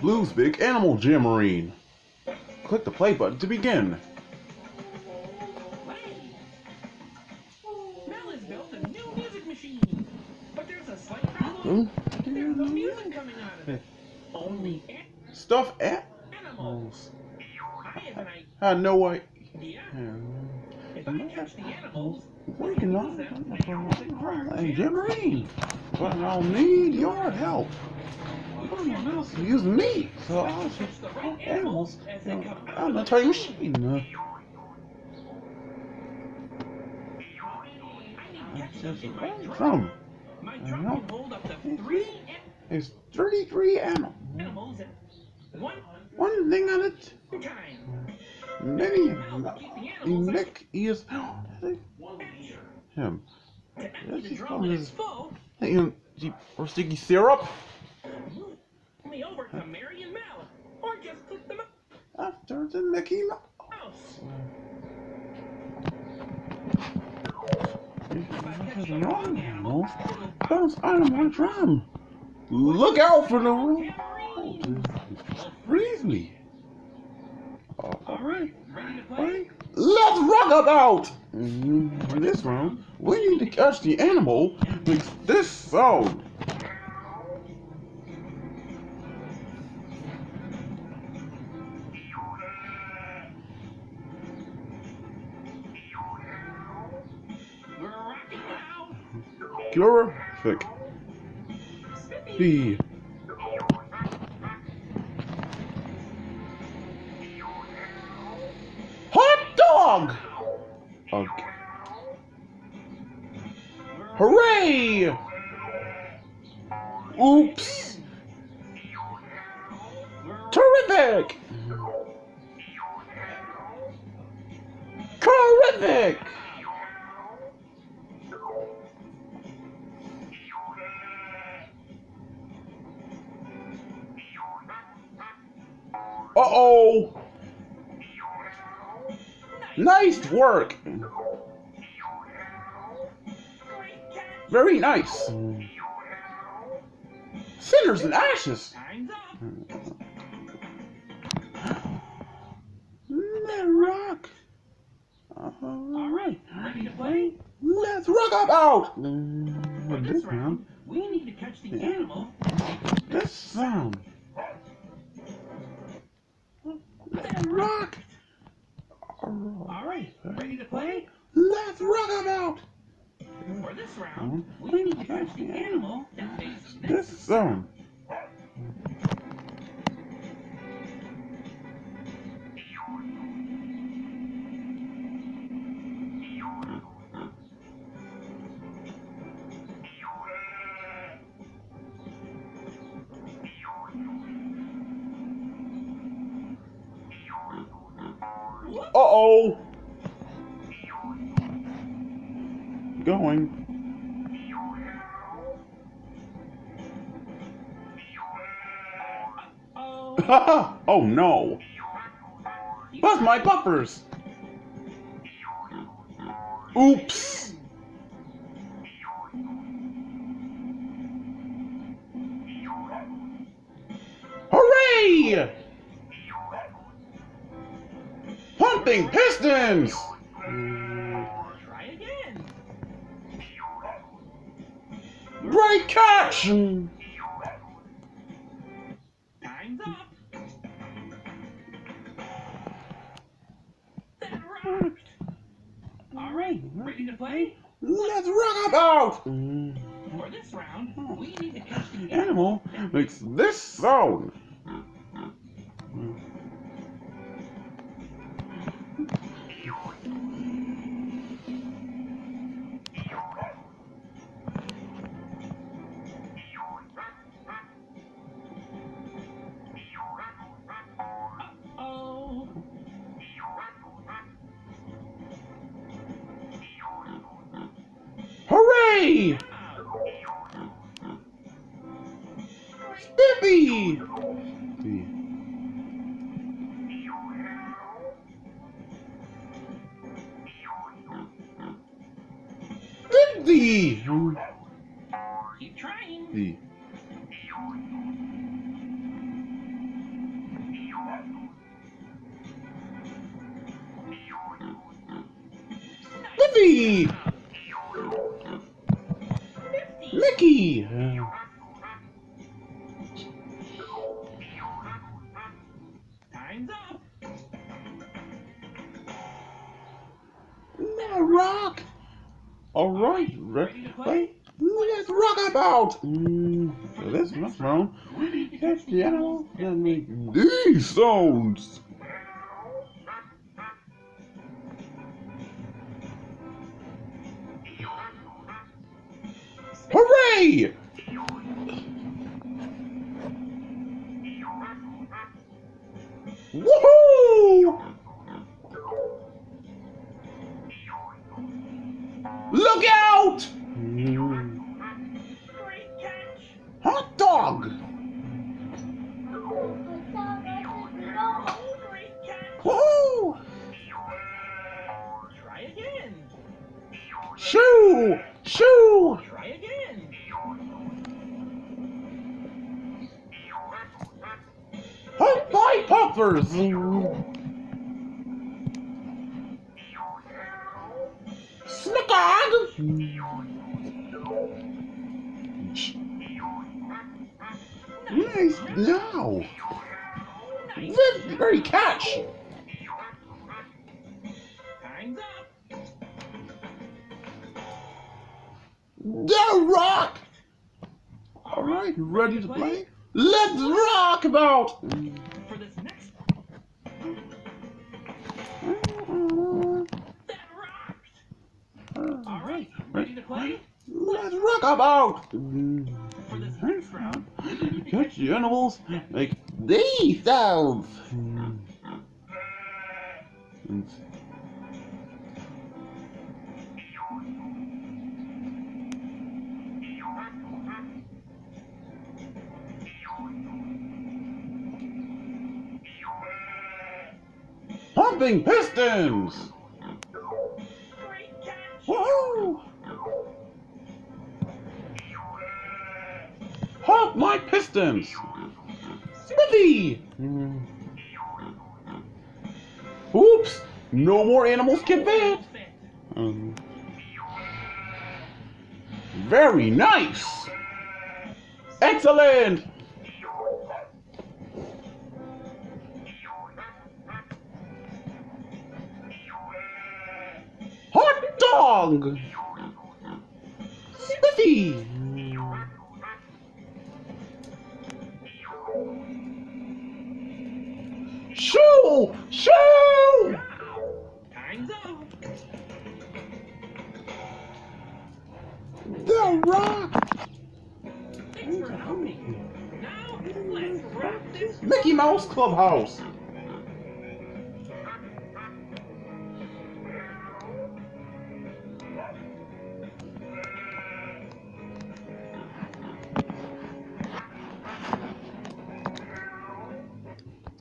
Blue's Big Animal Jamboree. Click the play button to begin. Mel has built a new music machine. But there's a slight problem. There's no music coming out of it. Only Stuff at animals. I have an I no idea. idea. If I catch the animals, Working on a jamboree, but I don't need your help. Everyone else is me, so catch the right animals. I'm a time machine. Uh, I catch them in my can hold up to three It's 33 animals. animals one One thing at a time. Many. Nick is him. the drum when full. Hey, you you- or sticky syrup Me over to Mary and Mel, or just click them after the Mickey Mouse. Wrong animal. Bounce on my drum. Look out for the road. Briefly. All right. Ready? Let's rock about! Mm-hmm. In this round, we need to catch the animal makes this sound. Terrific. B. Hot dog! Okay. Hooray! Oops! Terrific! Terrific! Nice work! Very nice. Sinners and ashes. Up. Let rock. All right, ready to play? Let's rock about. For this round, we need to catch the animal. This sound. Let's rock. Oh. All right, ready to play? Let's rock about. For this round, mm-hmm. we need to catch the animal that makes This sound. Uh-oh. Going. Oh, no. Where's my buffers? Oops. Hooray! Pumping pistons! try again. Great catch! Time's up. All right, ready to play? Let's rock about! For this round, we need to catch the Animal makes this sound. The. Keep trying. The. Livy! Licky! Time's up! Rock! Alright, ready to play? Let's rock about! Mm, this must wrong. Catch the animal and make these sounds! Hooray! Look out! Hot dog! Great catch. Woo! Try again. Shoo! Shoo! Try again. Hot by poppers! Nice now! Very, catch! The rock! Alright, you ready to play? Let's rock about! Play? Let's rock about! For this next round, Catch the animals, make these sounds! Pumping pistons! Pump my pistons! Smithy! Oops! No more animals can! Fit. Um, very nice! Excellent! Hot dog! Smithy! Shoo! Shoo! Time's up. The rock! Thanks for helping. Now let's rock this Mickey Mouse Clubhouse!